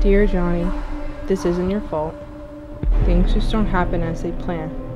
Dear Johnny, this isn't your fault. Things just don't happen as they plan.